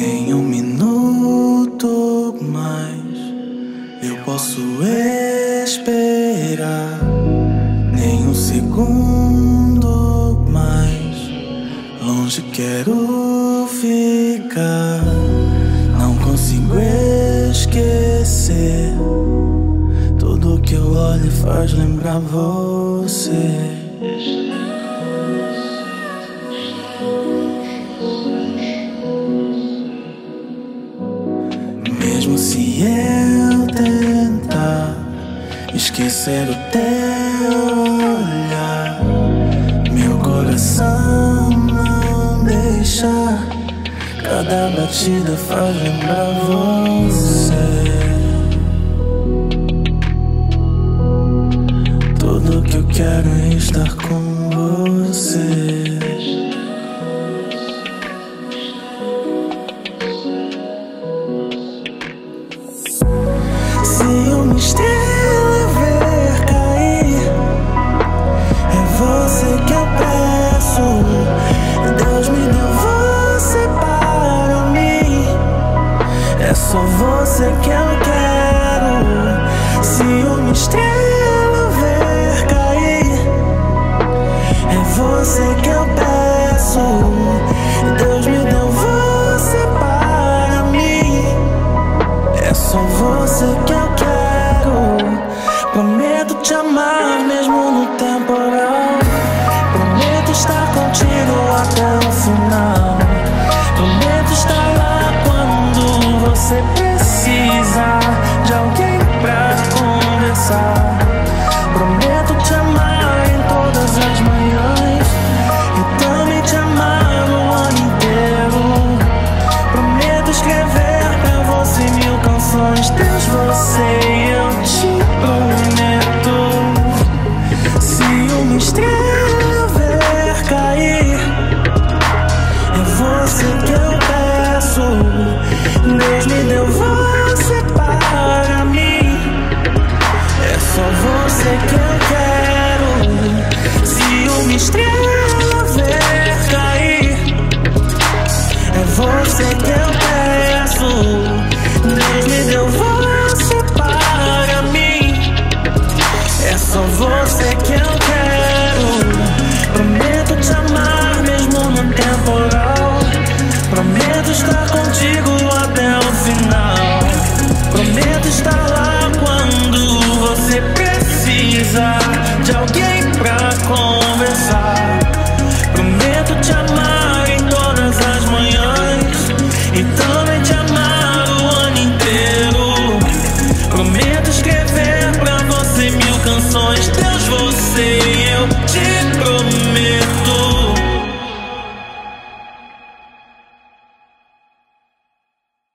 Nem um minuto mais eu posso esperar. Nem um segundo mais longe quero ficar. Não consigo esquecer. Tudo que eu olho faz lembrar você. Mesmo se eu tentar esquecer o teu olhar, meu coração não deixa. Cada batida faz lembrar você. Tudo que eu quero é estar com você. Estrela ver cair, é você que eu peço. Deus me deu você para mim. É só você que eu quero. Se uma estrela te amar mesmo no temporal. Prometo estar contigo até o final. Prometo estar lá quando você precisa de alguém pra conversar. Prometo te amar em todas as manhãs e também te amar no ano inteiro. Prometo escrever pra você mil canções. Você que eu peço. Deus me deu você